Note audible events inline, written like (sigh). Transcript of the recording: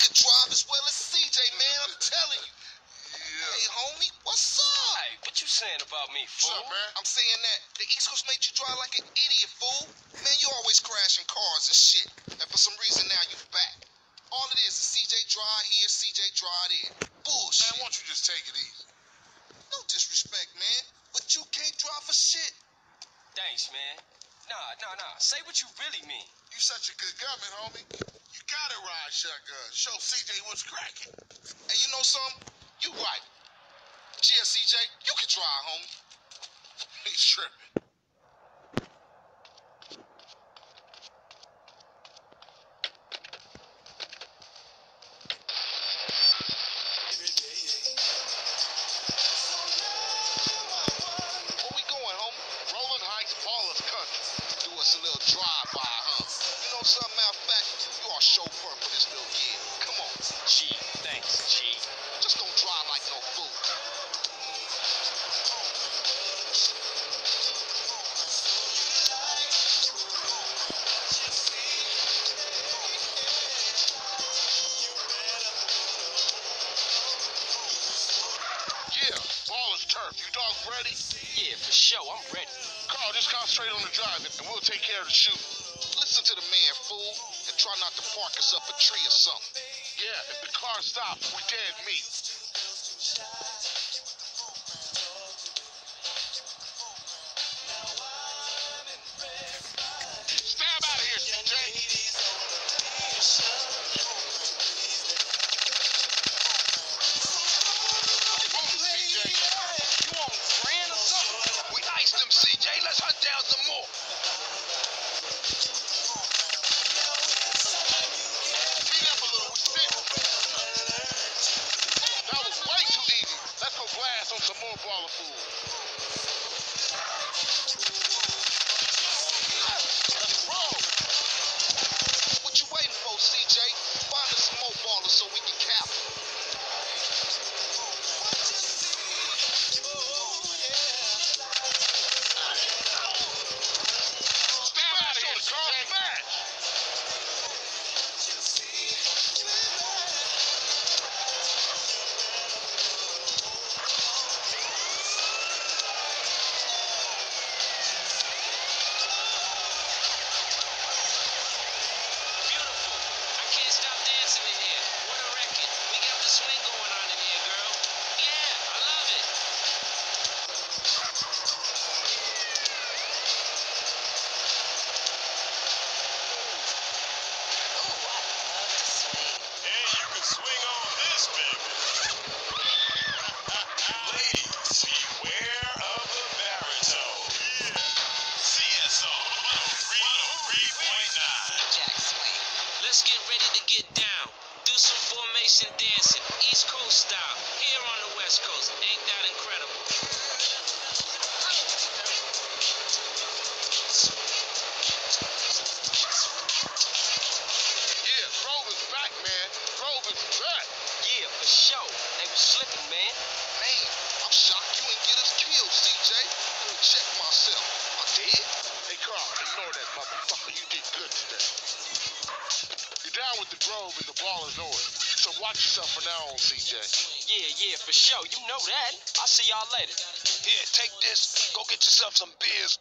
could drive as well as CJ, man. I'm telling you. Yeah. Hey, homie, what's up? Hey, what you saying about me, What's fool? up, man? I'm saying that the East Coast made you drive like an idiot, fool. Man, you always crashing cars and shit. And for some reason now you back. All it is is CJ drive here, CJ drive there. Bullshit. Man, why don't you just take it easy? No disrespect, man. But you can't drive for shit. Thanks, man. Nah, nah, nah. Say what you really mean. You such a good gunman, homie. You gotta ride shotgun. Show CJ what's cracking. And you know something? You right. Yeah, CJ, you can drive, homie. (laughs) He's tripping. You dogs ready? Yeah, for sure. I'm ready. Carl, just concentrate on the driving, and we'll take care of the shooting. Listen to the man, fool, and try not to park us up a tree or something. Yeah, if the car stops, we dead meat. Some more baller food. Let's get ready to get down. Do some formation dancing, East Coast style, here on the West Coast. Ain't that incredible? Yeah, Grove is back, man. Grove is back. Yeah, for sure. They was slipping, man. Man, I'm shocked you ain't get us killed, CJ. Let me check myself. I did? Hey, Carl, ignore that motherfucker. With the Grove and the Ballas know it. So watch yourself from now on, CJ. Yeah, yeah, for sure. You know that. I'll see y'all later. Here, take this. Go get yourself some beers.